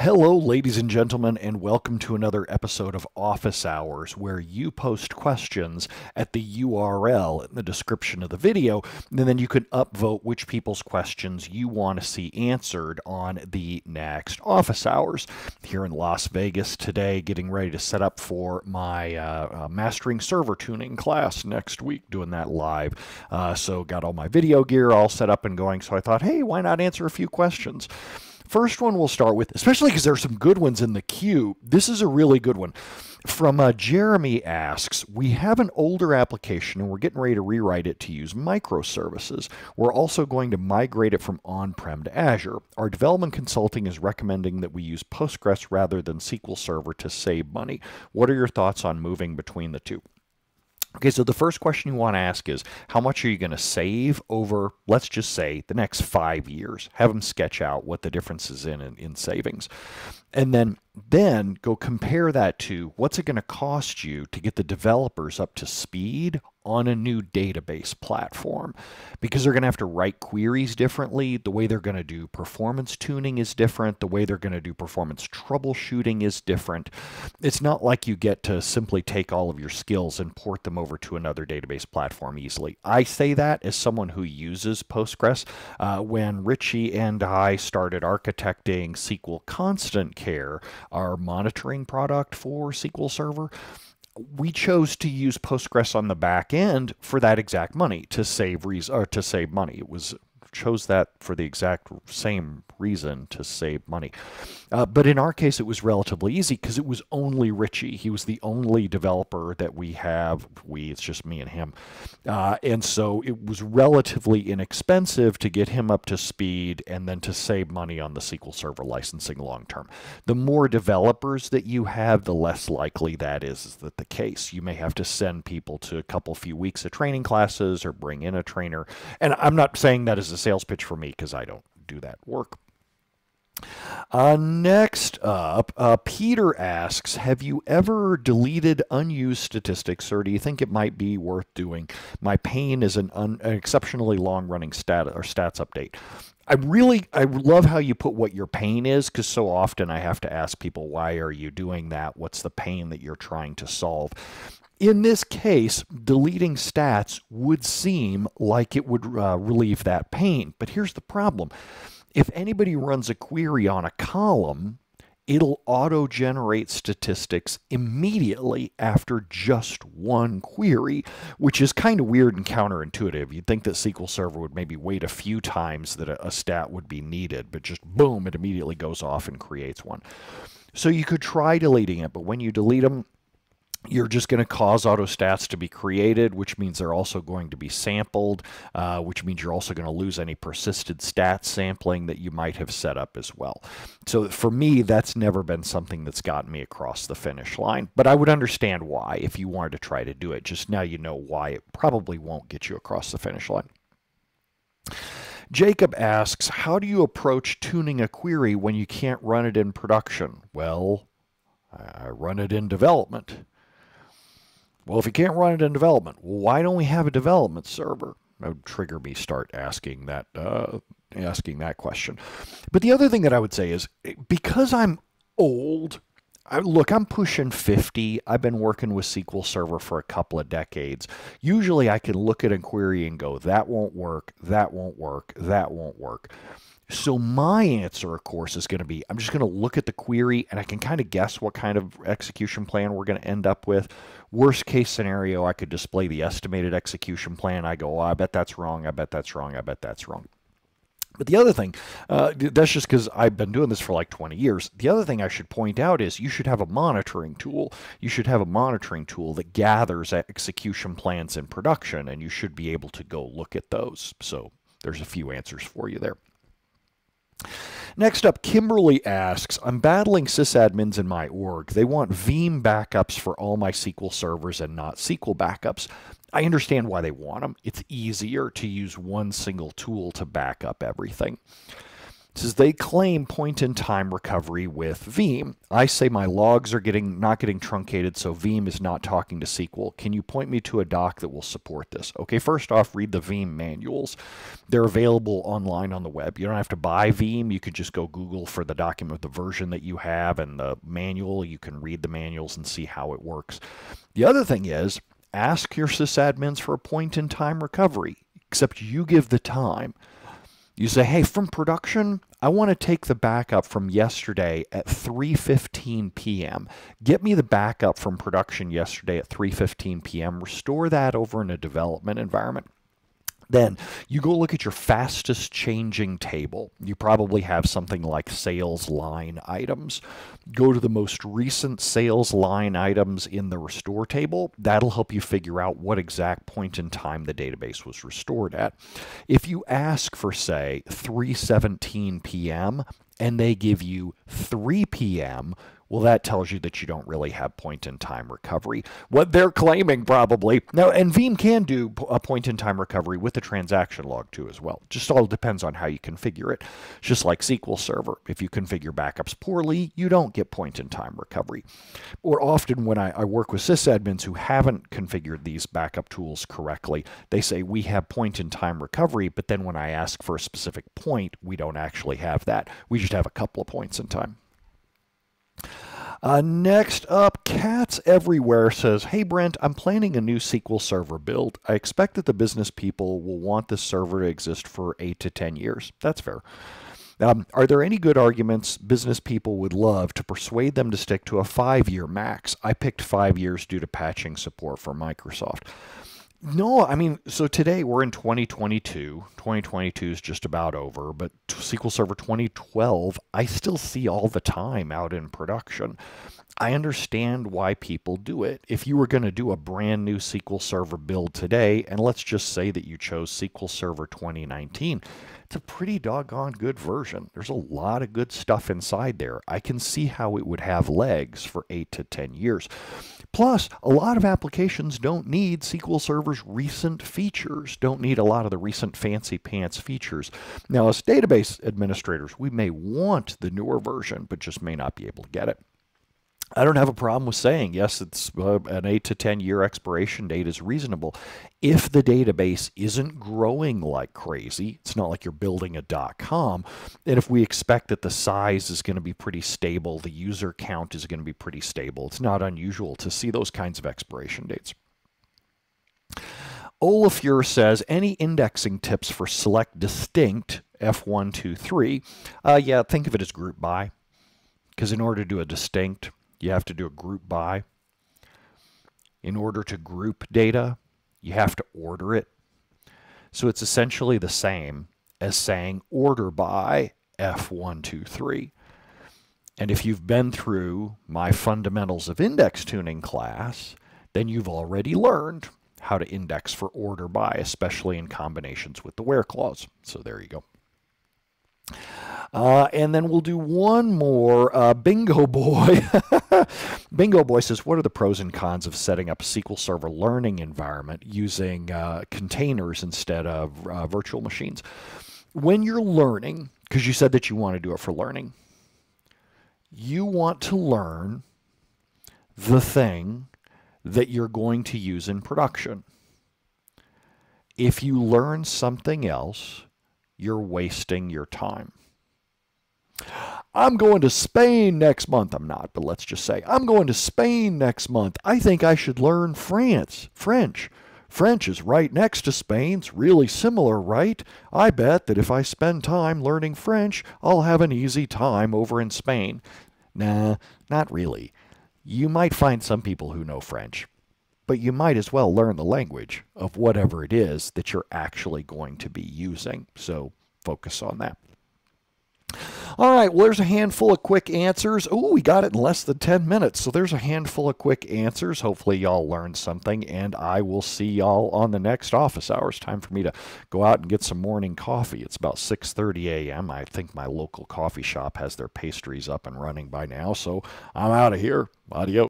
Hello, ladies and gentlemen, and welcome to another episode of Office Hours, where you post questions at the URL in the description of the video, and then you can upvote which people's questions you want to see answered on the next Office Hours. Here in Las Vegas today, getting ready to set up for my uh, uh, mastering server tuning class next week, doing that live. Uh, so, got all my video gear all set up and going, so I thought, hey, why not answer a few questions? First one we'll start with, especially because there's some good ones in the queue. This is a really good one. From uh, Jeremy asks, we have an older application and we're getting ready to rewrite it to use microservices. We're also going to migrate it from on-prem to Azure. Our development consulting is recommending that we use Postgres rather than SQL Server to save money. What are your thoughts on moving between the two? Okay, so the first question you want to ask is how much are you going to save over, let's just say, the next five years? Have them sketch out what the difference is in, in, in savings. And then then go compare that to what's it going to cost you to get the developers up to speed on a new database platform because they're going to have to write queries differently. The way they're going to do performance tuning is different. The way they're going to do performance troubleshooting is different. It's not like you get to simply take all of your skills and port them over to another database platform easily. I say that as someone who uses Postgres. Uh, when Richie and I started architecting SQL Constant Care, our monitoring product for SQL Server, we chose to use Postgres on the back end for that exact money to save or to save money. It was chose that for the exact same reason to save money. Uh, but in our case, it was relatively easy because it was only Richie. He was the only developer that we have. We, it's just me and him. Uh, and so it was relatively inexpensive to get him up to speed and then to save money on the SQL Server licensing long term. The more developers that you have, the less likely that is, is that the case. You may have to send people to a couple few weeks of training classes or bring in a trainer. And I'm not saying that as a sales pitch for me because I don't do that work. Uh, next up, uh, Peter asks Have you ever deleted unused statistics, or do you think it might be worth doing? My pain is an, un, an exceptionally long running stat or stats update. I really I love how you put what your pain is because so often I have to ask people why are you doing that? What's the pain that you're trying to solve? In this case, deleting stats would seem like it would uh, relieve that pain. But here's the problem if anybody runs a query on a column, it'll auto generate statistics immediately after just one query, which is kind of weird and counterintuitive. You'd think that SQL Server would maybe wait a few times that a, a, stat would be needed, but just boom, it immediately goes off and creates one. So you could try deleting it, but when you delete them, you're just going to cause autostats to be created, which means they're also going to be sampled, uh, which means you're also going to lose any persisted stat sampling that you might have set up as well. So for me, that's never been something that's gotten me across the finish line, but I would understand why if you wanted to try to do it. Just now you know why it probably won't get you across the finish line. Jacob asks, how do you approach tuning a query when you can't run it in production? Well, I run it in development. Well, if you can't run it in development, why don't we have a development server? That would trigger me start asking that uh, asking that question. But the other thing that I would say is because I'm old, I, look, I'm pushing 50. I've been working with SQL Server for a couple of decades. Usually I can look at a query and go, that won't work, that won't work, that won't work. So my answer, of course, is going to be I'm just going to look at the query and I can kind of guess what kind of execution plan we're going to end up with. Worst case scenario, I could display the estimated execution plan. I go, oh, I bet that's wrong. I bet that's wrong. I bet that's wrong. But the other thing, uh, that's just because I've been doing this for like 20 years. The other thing I should point out is you should have a monitoring tool. You should have a monitoring tool that gathers execution plans in production, and you should be able to go look at those. So there's a few answers for you there. Next up, Kimberly asks, I'm battling sysadmins in my org. They want Veeam backups for all my SQL servers and not SQL backups. I understand why they want them. It's easier to use one single tool to back up everything. Says they claim point-in-time recovery with Veeam. I say my logs are getting not getting truncated, so Veeam is not talking to SQL. Can you point me to a doc that will support this? Okay, first off, read the Veeam manuals. They're available online on the web. You don't have to buy Veeam. You could just go Google for the document, the version that you have, and the manual. You can read the manuals and see how it works. The other thing is, ask your sysadmins for a point-in-time recovery, except you give the time. You say, hey, from production, I want to take the backup from yesterday at 3:15 p.m. Get me the backup from production yesterday at 3:15 p.m. Restore that over in a development environment. Then you go look at your fastest changing table. You probably have something like sales line items. Go to the most recent sales line items in the restore table. That'll help you figure out what exact point in time the database was restored at. If you ask for, say, 3:17 p.m., and they give you 3 p.m., well, that tells you that you don't really have point in time recovery. What they're claiming, probably. Now, and Veeam can do a point in time recovery with the transaction log too, as well. Just all depends on how you configure it. Just like SQL Server. If you configure backups poorly, you don't get point in time recovery. Or often when I, I work with sysadmins who haven't configured these backup tools correctly, they say we have point in time recovery, but then when I ask for a specific point, we don't actually have that. We just have a couple of points in time. Uh, next up, Cats Everywhere says, Hey Brent, I'm planning a new SQL Server build. I expect that the business people will want this server to exist for 8 to 10 years. That's fair. Um, are there any good arguments business people would love to persuade them to stick to a five year max? I picked five years due to patching support for Microsoft. No, I mean, so today we're in 2022. 2022 is just about over, but SQL Server 2012, I still see all the time out in production. I understand why people do it. If you were going to do a brand new SQL Server build today, and let's just say that you chose SQL Server 2019, it's a pretty doggone good version. There's a lot of good stuff inside there. I can see how it would have legs for 8 to 10 years. Plus, a lot of applications don't need SQL Server's recent features, don't need a lot of the recent fancy pants features. Now, as database administrators, we may want the newer version, but just may not be able to get it. I don't have a problem with saying, yes, it's uh, an 8 to 10 year expiration date is reasonable. If the database isn't growing like crazy, it's not like you're building a dot .com, and if we expect that the size is going to be pretty stable, the user count is going to be pretty stable, it's not unusual to see those kinds of expiration dates. Olafur says, any indexing tips for select distinct F123? Uh, yeah, think of it as group by. Because in order to do a distinct, you have to do a group by. In order to group data, you have to order it. So it's essentially the same as saying order by F123. And if you've been through my Fundamentals of Index Tuning class, then you've already learned how to index for order by, especially in combinations with the where clause. So there you go. Uh, and then we'll do one more. Uh, Bingo Boy. Bingo Boy says, What are the pros and cons of setting up a SQL Server learning environment using uh, containers instead of uh, virtual machines? When you're learning, because you said that you want to do it for learning, you want to learn the thing that you're going to use in production. If you learn something else, you're wasting your time. I'm going to Spain next month. I'm not, but let's just say I'm going to Spain next month. I think I should learn France, French. French is right next to Spain. It's really similar, right? I bet that if I spend time learning French, I'll have an easy time over in Spain. Nah, not really. You might find some people who know French, but you might as well learn the language of whatever it is that you're actually going to be using. So focus on that. All right, well, there's a handful of quick answers. Oh, we got it in less than 10 minutes. So there's a handful of quick answers. Hopefully, y'all learned something, and I will see y'all on the next office hours. Time for me to go out and get some morning coffee. It's about 6:30 a.m. I think my local coffee shop has their pastries up and running by now, so I'm out of here. Adios.